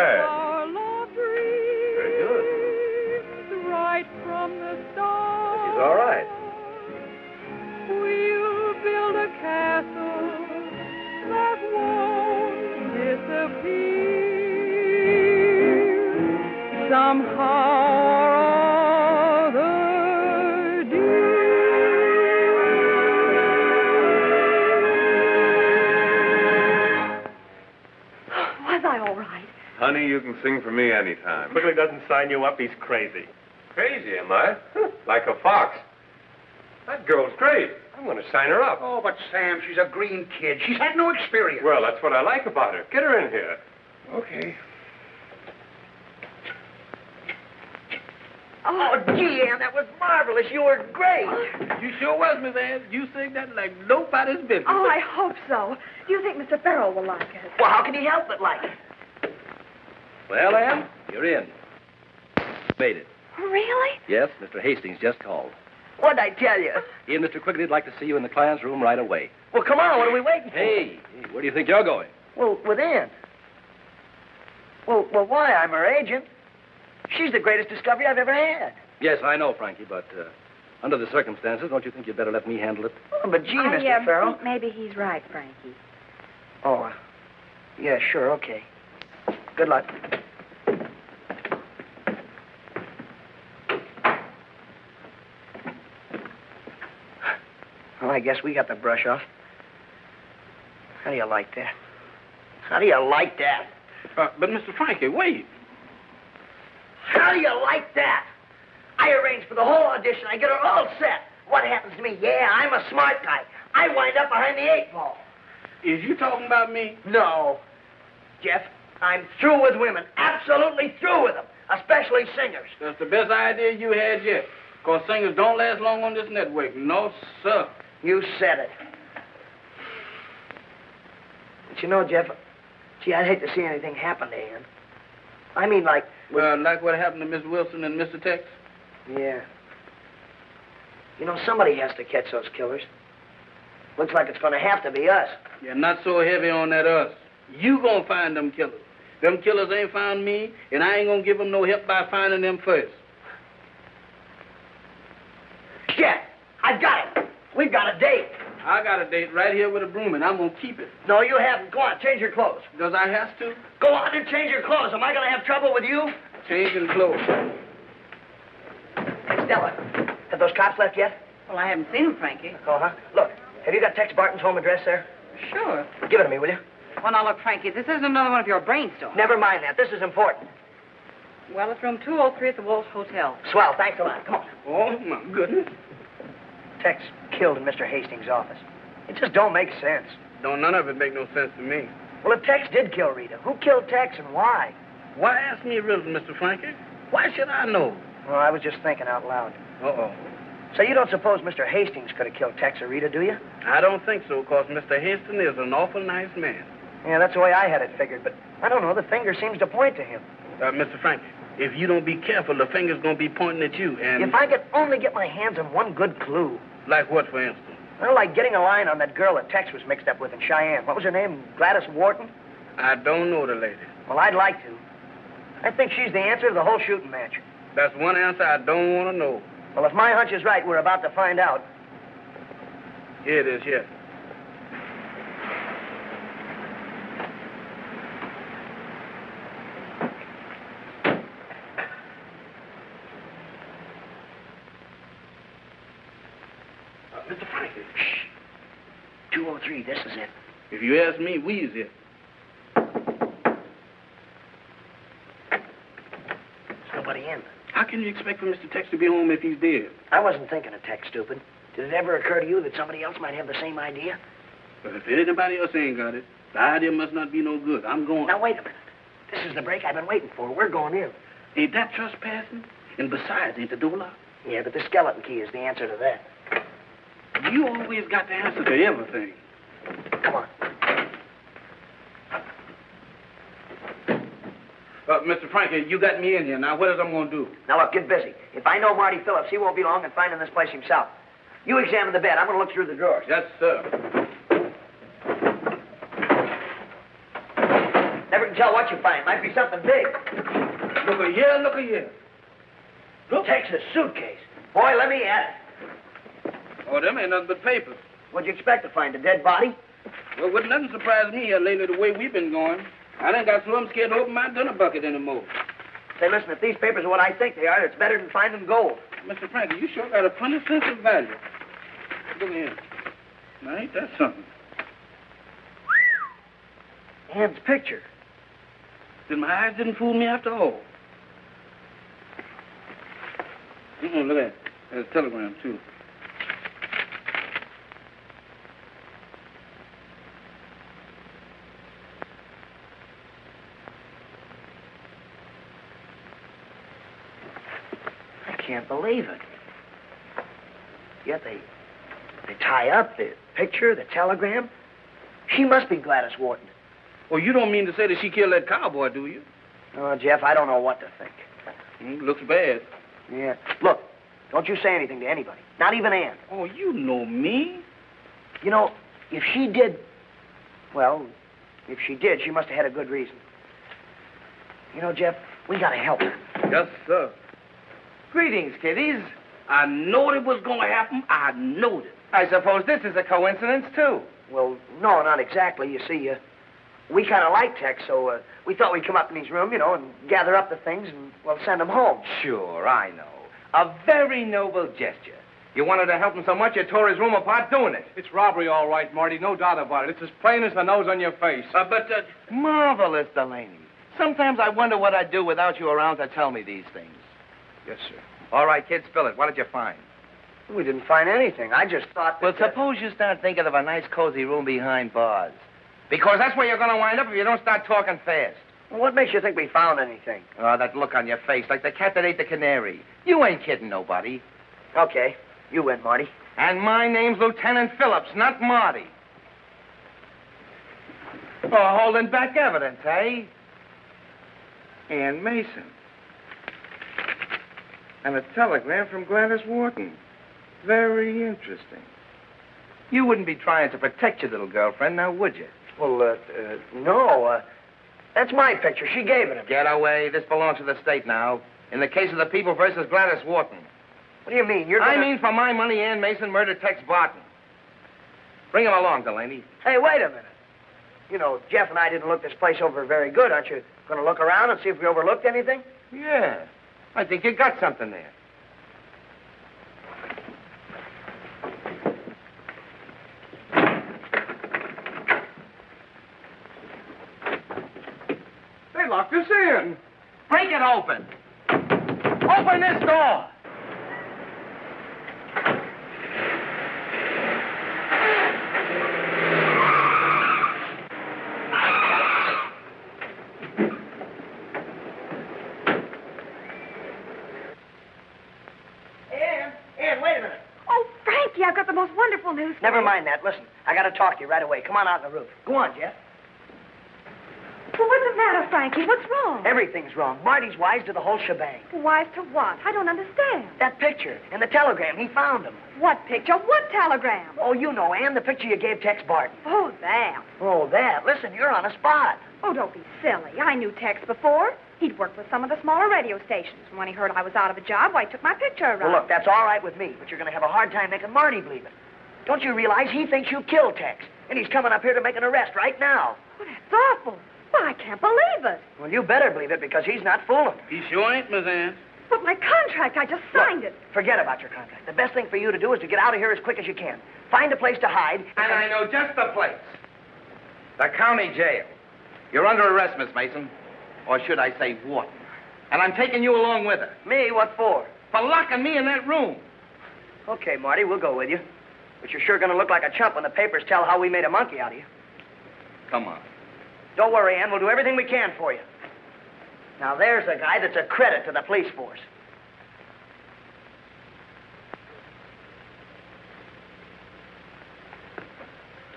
not you can sing for me anytime. Quigley doesn't sign you up. He's crazy. Crazy, am I? Like a fox. That girl's great. I'm going to sign her up. Oh, but Sam, she's a green kid. She's had no experience. Well, that's what I like about her. Get her in here. Okay. Oh, gee, Ann, that was marvelous. You were great. You sure was, Miss Ann. You sang that like nobody's business. Oh, I hope so. Do you think Mr. Farrell will like it? Well, how can he help but like it? Well, Ann, you're in. Made it. Really? Yes, Mr. Hastings just called. What'd I tell you? He and Mr. Quigley'd like to see you in the client's room right away. Well, come on. What are we waiting for? Hey, hey, where do you think you're going? Well, with Ann. Well, well, why? I'm her agent. She's the greatest discovery I've ever had. Yes, I know, Frankie, but uh, under the circumstances, don't you think you'd better let me handle it? Oh, but gee, I, Mr. uh, Farrell. think maybe he's right, Frankie. Oh, uh, yeah, sure, okay. Good luck. Well, I guess we got the brush off. How do you like that? How do you like that? Uh, but, Mr. Frankie, wait. How do you like that? I arranged for the whole audition. I get her all set. What happens to me? Yeah, I'm a smart guy. I wind up behind the eight ball. Is you talking about me? No. Jeff, I'm through with women. Absolutely through with them. Especially singers. That's the best idea you had yet. Because singers don't last long on this network. No, sir. You said it. But you know, Jeff, gee, I'd hate to see anything happen to Ann. I mean, like, Well, like what happened to Miss Wilson and Mr. Tex? yeah. You know, somebody has to catch those killers. Looks like it's going to have to be us. You're not so heavy on that us. You gonna find them killers. Them killers ain't found me, and I ain't gonna give them no help by finding them first. Shit! I've got it. We've got a date. I got a date right here with a broom, and I'm gonna keep it. No, you haven't. Go on, change your clothes. Does I have to? Go on and change your clothes. Am I going to have trouble with you? Changing clothes. Hey, Stella, have those cops left yet? Well, I haven't seen them, Frankie. Oh, huh? Look, have you got Tex Barton's home address there? Sure. Give it to me, will you? Well, now, look, Frankie, this isn't another one of your brainstorms. Never mind that. This is important. Well, it's room 203 at the Walsh Hotel. Swell. Thanks a lot. Come on. Oh, my goodness. Tex killed in Mr. Hastings' office. It just don't make sense. Don't none of it make no sense to me. Well, if Tex did kill Rita, who killed Tex and why? Why ask me a riddle, Mr. Frankie? Why should I know? Well, I was just thinking out loud. Uh-oh. So you don't suppose Mr. Hastings could have killed Tex or Rita, do you? I don't think so, because Mr. Hastings is an awful nice man. Yeah, that's the way I had it figured, but I don't know. The finger seems to point to him. Uh, Mr. Frankie, if you don't be careful, the finger's going to be pointing at you, and... If I could only get my hands on one good clue. Like what, for instance? Well, like getting a line on that girl that Tex was mixed up with in Cheyenne. What was her name? Gladys Wharton? I don't know the lady. Well, I'd like to. I think she's the answer to the whole shooting match. That's one answer I don't want to know. Well, if my hunch is right, we're about to find out. Here it is, here Mr. Frankie. Shh. 203, this is it. If you ask me, we is it. There's nobody in. How can you expect for Mr. Tex to be home if he's dead? I wasn't thinking of Tex, stupid. Did it ever occur to you that somebody else might have the same idea? But if anybody else ain't got it, the idea must not be no good. I'm going. Now, wait a minute. This is the break I've been waiting for. We're going in. Ain't that trespassing? And besides, ain't the door locked? Yeah, but the skeleton key is the answer to that. You always got the answer to everything. Come on. Uh, Mr. Frankie, you got me in here. Now, what is I'm going to do? Now, look, get busy. If I know Marty Phillips, he won't be long in finding this place himself. You examine the bed. I'm going to look through the drawers. Yes, sir. Never can tell what you find. Might be something big. Look a here, look a here. Look. Texas suitcase. Boy, let me at it. Oh, them ain't nothing but papers. What'd you expect to find? A dead body? Well, wouldn't nothing surprise me here lately the way we've been going. I done got so I'm scared to open my dinner bucket anymore. Say, listen, if these papers are what I think they are, it's better than finding gold. Mr. Frankie, you sure got a funny sense of value. Look here. Now, ain't that something? Ann's picture. Then my eyes didn't fool me after all. Mm-mm, look at that. There's a telegram, too. I can't believe it. Yet they they tie up the picture, the telegram. She must be Gladys Wharton. Well, you don't mean to say that she killed that cowboy, do you? Oh, Jeff, I don't know what to think. Mm, looks bad. Yeah. Look, don't you say anything to anybody. Not even Ann. Oh, you know me. You know, if she did, well, if she did, she must have had a good reason. You know, Jeff, we gotta help her. Yes, sir. Greetings, kiddies. I knowed it was going to happen. I knowed it. I suppose this is a coincidence, too. Well, no, not exactly. You see, uh, we kind of like Tex, so uh, we thought we'd come up in his room, you know, and gather up the things and, well, send them home. Sure, I know. A very noble gesture. You wanted to help him so much you tore his room apart doing it. It's robbery, all right, Marty. No doubt about it. It's as plain as the nose on your face. Uh, but, uh, Marvelous, Delaney. Sometimes I wonder what I'd do without you around to tell me these things. Yes, sir. All right, kid, spill it. What did you find? We didn't find anything. I just thought that... Well, suppose you start thinking of a nice, cozy room behind bars. Because that's where you're going to wind up if you don't start talking fast. what makes you think we found anything? Oh, that look on your face, like the cat that ate the canary. You ain't kidding nobody. Okay, you win, Marty. And my name's Lieutenant Phillips, not Marty. Oh, holding back evidence, eh? Ann Mason. And a telegram from Gladys Wharton. Very interesting. You wouldn't be trying to protect your little girlfriend, now would you? Well, uh, uh no, uh, that's my picture. She gave it to me. Get away. This belongs to the state now. In the case of the people versus Gladys Wharton. What do you mean? You're I gonna... mean, for my money, Ann Mason murdered Tex Barton. Bring him along, Delaney. Hey, wait a minute. You know, Jeff and I didn't look this place over very good. Aren't you going to look around and see if we overlooked anything? Yeah. I think you got something there. They locked us in. Break it open. Open this door. Ann, Ann, wait a minute. Oh, Frankie, I've got wonderful news. Never mind that. Listen, I got to talk to you right away. Come on out on the roof. Go on, Jeff. Well, what's the matter, Frankie? What's wrong? Everything's wrong. Marty's wise to the whole shebang. Wise to what? I don't understand. That picture and the telegram, he found them. What picture? What telegram? Oh, you know, Ann, the picture you gave Tex Barton. Oh, that. Oh, that. Listen, you're on a spot. Oh, don't be silly. I knew Tex before. He'd worked with some of the smaller radio stations. And when he heard I was out of a job, why, he took my picture around. Well, look, that's all right with me, but you're going to have a hard time making Marty believe it. Don't you realize he thinks you killed Tex? And he's coming up here to make an arrest right now. Oh, that's awful. Why, I can't believe it. Well, you better believe it because he's not fooling. He sure ain't, Miss Ann. But my contract, I just signed it. Forget about your contract. The best thing for you to do is to get out of here as quick as you can. Find a place to hide. And I know just the place. The county jail. You're under arrest, Miss Mason. Or should I say, Wharton. And I'm taking you along with her. Me? What for? For locking me in that room. Okay, Marty, we'll go with you. But you're sure going to look like a chump when the papers tell how we made a monkey out of you. Come on. Don't worry, Ann. We'll do everything we can for you. Now, there's a guy that's a credit to the police force.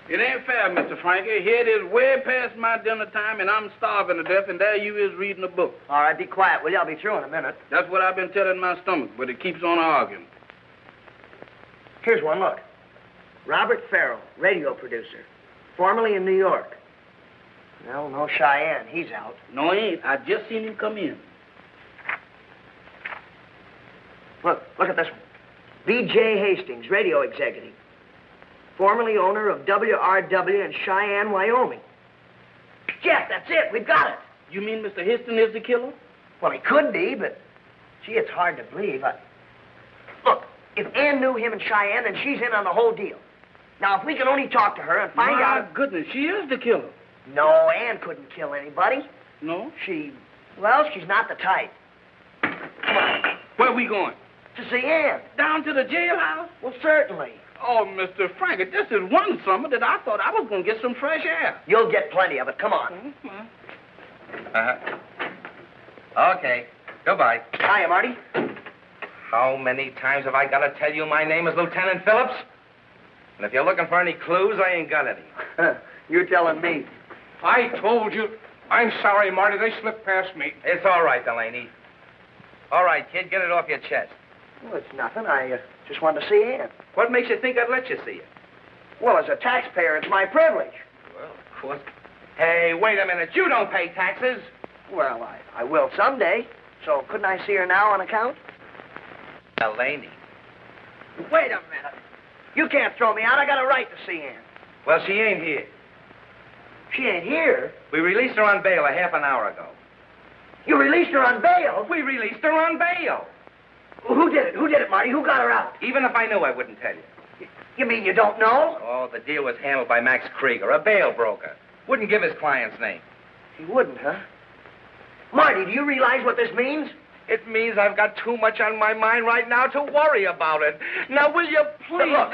It ain't fair, Mr. Frankie. Here it is way past my dinner time, and I'm starving to death, and there you is reading a book. All right, be quiet, will you? I'll be through in a minute. That's what I've been telling my stomach, but it keeps on arguing. Here's one, look. Robert Farrell, radio producer, formerly in New York. Well, no Cheyenne. He's out. No, he ain't. I just seen him come in. Look, look at this one. B.J. Hastings, radio executive. Formerly owner of WRW in Cheyenne, Wyoming. Jeff, that's it. We've got it. You mean Mr. Histon is the killer? Well, he could be, but gee, it's hard to believe. I... Look, if Ann knew him in Cheyenne, then she's in on the whole deal. Now, if we can only talk to her and find my out. goodness, she is the killer. No, Ann couldn't kill anybody. No? She, well, she's not the type. Come on, Where are we going? to see Ann. Down to the jailhouse? Well, certainly. Oh, Mr. Frankie, this is one summer that I thought I was going to get some fresh air. You'll get plenty of it. Come on. Uh-huh. Okay. Goodbye. Hiya, Marty. How many times have I got to tell you my name is Lieutenant Phillips? And if you're looking for any clues, I ain't got any. You're telling me. I told you. I'm sorry, Marty. They slipped past me. It's all right, Delaney. All right, kid, get it off your chest. Well, it's nothing. I uh, just wanted to see Ann. What makes you think I'd let you see it? Well, as a taxpayer, it's my privilege. Well, of course. Hey, wait a minute. You don't pay taxes. Well, I, I will someday. So couldn't I see her now on account? Delaney. Wait a minute. You can't throw me out. I got a right to see Ann. Well, she ain't here. She ain't here. We released her on bail a half an hour ago. You released her on bail? We released her on bail. Who did it? Who did it, Marty? Who got her out? Even if I knew, I wouldn't tell you. You mean you don't know? Oh, the deal was handled by Max Krieger, a bail broker. Wouldn't give his client's name. He wouldn't, huh? Marty, do you realize what this means? It means I've got too much on my mind right now to worry about it. Now, will you But please? look,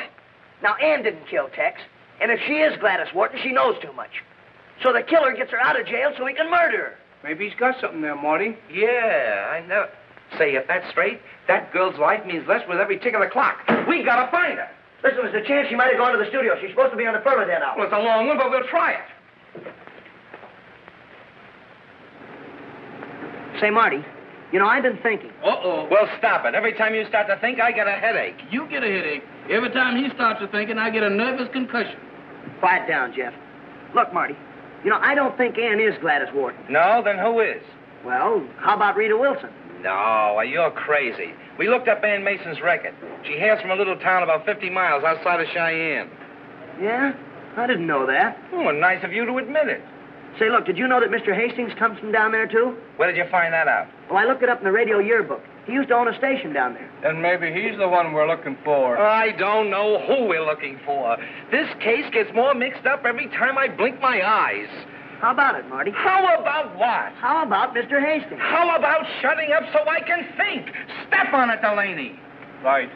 now Ann didn't kill Tex, and if she is Gladys Wharton, she knows too much. So the killer gets her out of jail so he can murder her. Maybe he's got something there, Marty. Yeah, I know. Say, if that's straight, that girl's life means less with every tick of the clock. We gotta find her. Listen, there's a chance she might have gone to the studio. She's supposed to be on the permit now. Well, it's a long one, but we'll try it. Say, Marty, you know, I've been thinking. Uh-oh. Well, stop it. Every time you start to think, I get a headache. You get a headache. Every time he starts to thinking, I get a nervous concussion. Quiet down, Jeff. Look, Marty, you know, I don't think Ann is Gladys Wharton. No, then who is? Well, how about Rita Wilson? No, you're crazy. We looked up Ann Mason's record. She hails from a little town about 50 miles outside of Cheyenne. Yeah? I didn't know that. Oh, nice of you to admit it. Say, look, did you know that Mr. Hastings comes from down there, too? Where did you find that out? Well, I looked it up in the radio yearbook. He used to own a station down there. Then maybe he's the one we're looking for. I don't know who we're looking for. This case gets more mixed up every time I blink my eyes. How about it, Marty? How about what? How about Mr. Hastings? How about shutting up so I can think? Step on it, Delaney. Right.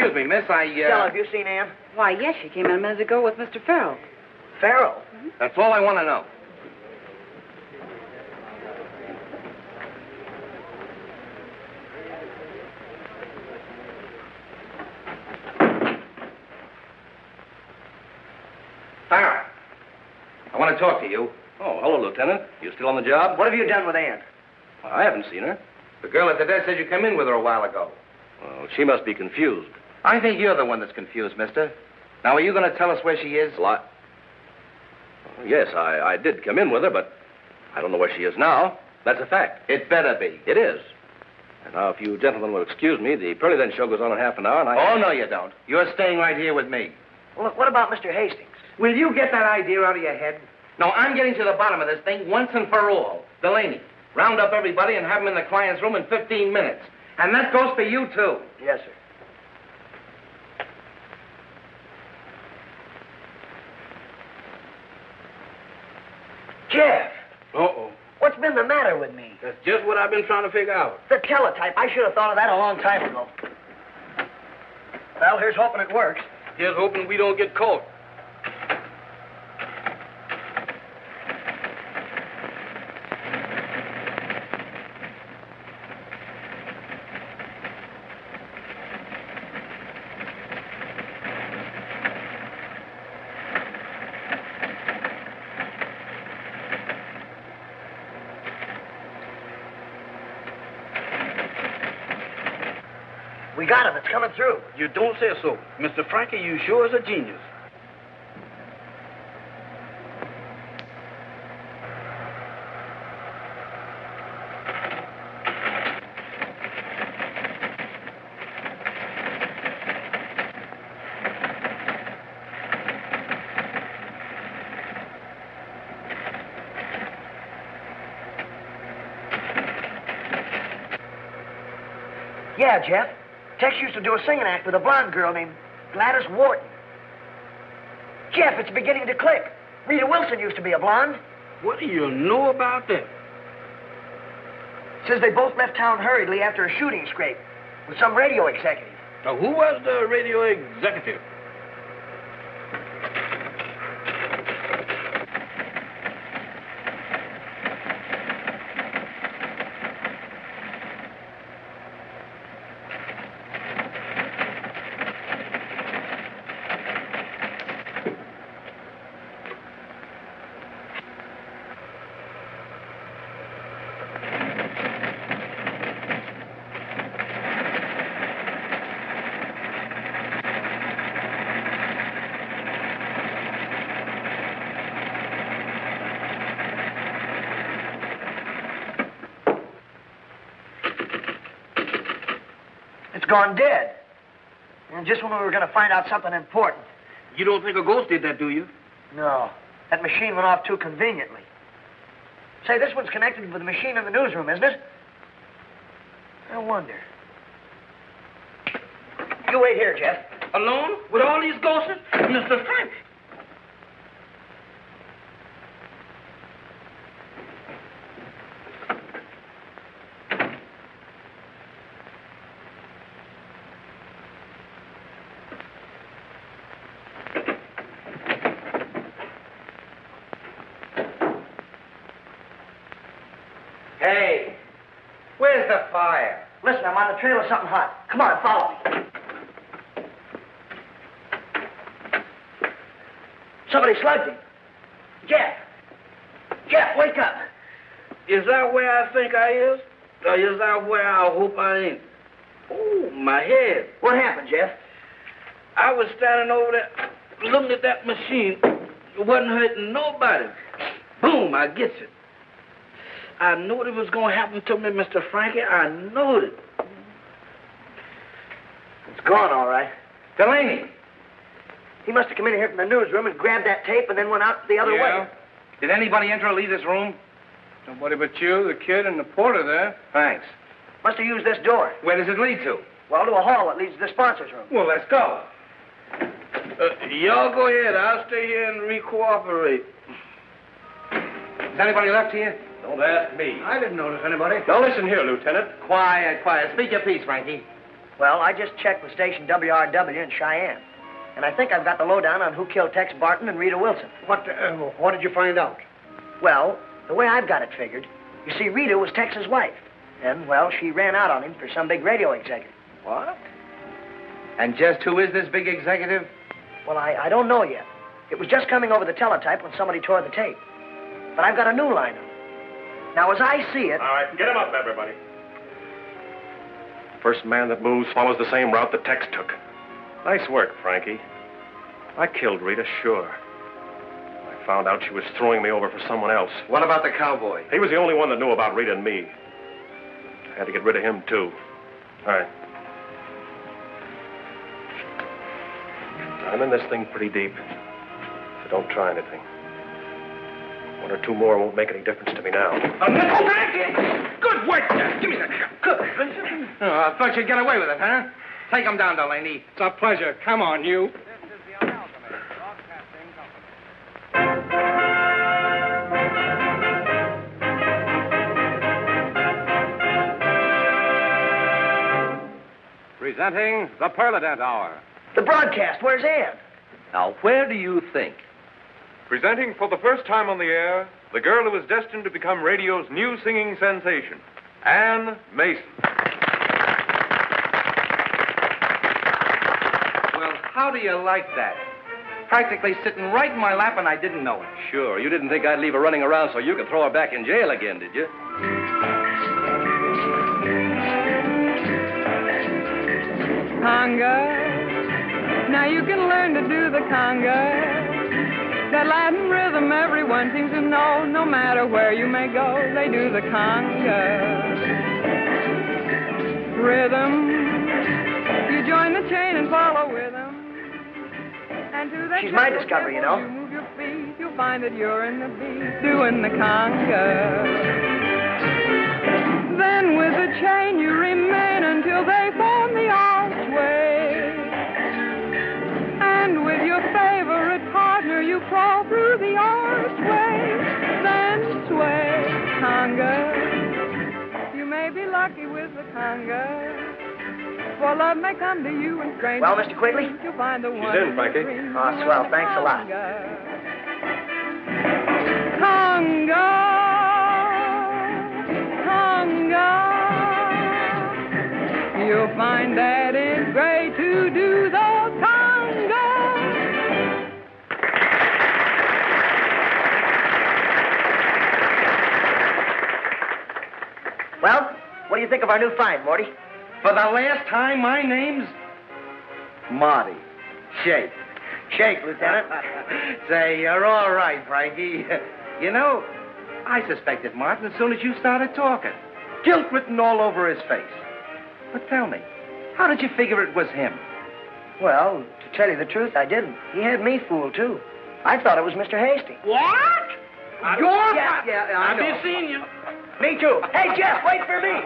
Excuse me, miss, I, uh... Stella, have you seen Ann? Why, yes, she came in a minute ago with Mr. Farrell. Farrell? That's all I want to know. Farrell, I want to talk to you. Oh, hello, Lieutenant. You still on the job? What have you done with Ann? I haven't seen her. The girl at the desk said you came in with her a while ago. Well, she must be confused. I think you're the one that's confused, mister. Now, are you going to tell us where she is? What? Yes, I, I did come in with her, but I don't know where she is now. That's a fact. It better be. It is. And now, if you gentlemen will excuse me, the Perlident show goes on in half an hour, and I... Oh, no, you don't. You're staying right here with me. Well, look, what about Mr. Hastings? Will you get that idea out of your head? No, I'm getting to the bottom of this thing once and for all. Delaney, round up everybody and have them in the client's room in 15 minutes. And that goes for you, too. Yes, sir. Jeff, Uh-oh. what's been the matter with me? That's just what I've been trying to figure out. The teletype. I should have thought of that a long time ago. Well, here's hoping it works. Here's hoping we don't get caught. We got through. You don't say so. Mr. Frankie, you sure is a genius. Yeah, Jeff. Tex used to do a singing act with a blonde girl named Gladys Wharton. Jeff, it's beginning to click. Rita Wilson used to be a blonde. What do you know about that? Says they both left town hurriedly after a shooting scrape with some radio executive. Now, who was the radio executive? It's gone dead. And just when we were going to find out something important. You don't think a ghost did that, do you? No. That machine went off too conveniently. Say, this one's connected with the machine in the newsroom, isn't it? I wonder. You wait here, Jeff. Alone? With all these ghosts? Mr. Frank. Hey, where's the fire? Trail of something hot. Come on, follow me. Somebody slugged him. Jeff. Jeff, wake up. Is that where I think I is? Or is that where I hope I ain't? Oh, my head. What happened, Jeff? I was standing over there looking at that machine. It wasn't hurting nobody. Boom, I gets it. I knew it was going to happen to me, Mr. Frankie. I knew it. It's gone, all right. Delaney. He must have come in here from the newsroom and grabbed that tape and then went out the other Yeah? way. Did anybody enter or leave this room? Nobody but you, the kid, and the porter there. Thanks. Must have used this door. Where does it lead to? Well, to a hall that leads to the sponsors' room. Well, let's go. Uh, y'all go ahead. I'll stay here and re-cooperate. Is anybody left here? Don't ask me. I didn't notice anybody. Now listen here, Lieutenant. Quiet, quiet. Speak your piece, Frankie. Well, I just checked with station WRW in Cheyenne. And I think I've got the lowdown on who killed Tex Barton and Rita Wilson. What, uh, what did you find out? Well, the way I've got it figured, you see, Rita was Tex's wife. And, well, she ran out on him for some big radio executive. What? And just who is this big executive? Well, I, I don't know yet. It was just coming over the teletype when somebody tore the tape. But I've got a new lineup. Now, as I see it, All right, get him up, everybody. First man that moves follows the same route that Tex took. Nice work, Frankie. I killed Rita, sure. I found out she was throwing me over for someone else. What about the cowboy? He was the only one that knew about Rita and me. I had to get rid of him, too. All right. I'm in this thing pretty deep, so don't try anything. One or two more won't make any difference to me now. A minister! Good work, there. Give me that. Good. Oh, I thought you'd get away with it, huh? Take him down, Delaney. It's a pleasure. Come on, you. This is the Amalgamated. Broadcasting company. Presenting the Perlident Hour. the broadcast, where's Ann? Now, where do you think? Presenting for the first time on the air, the girl who is destined to become radio's new singing sensation, Ann Mason. Well, how do you like that? Practically sitting right in my lap and I didn't know it. Sure, you didn't think I'd leave her running around so you could throw her back in jail again, did you? Conga. Now you can learn to do the conga. That Latin rhythm everyone seems to know. No matter where you may go, they do the conga. Rhythm. You join the chain and follow with them. And to that She's my discovery, you know. move your feet, you'll find that you're in the beat doing the conga. Then with the chain you remain until they form with the. For love may come to you in strange Well, Mr. Quigley? You'll find the She's one in, Frankie. dream. Oh, swell. Thanks a lot. Conga. Conga. You'll find that it's great to do the conga. Well, what do you think of our new find, Morty? For the last time, my name's Marty. Shake. Shake, Lieutenant. Say, you're all right, Frankie. You know, I suspected Martin as soon as you started talking. Guilt written all over his face. But tell me, how did you figure it was him? Well, to tell you the truth, I didn't. He had me fooled, too. I thought it was Mr. Hastings. What? You're... Yeah, yeah, I I've been seeing you. Me, too. Hey, Jeff, wait for me.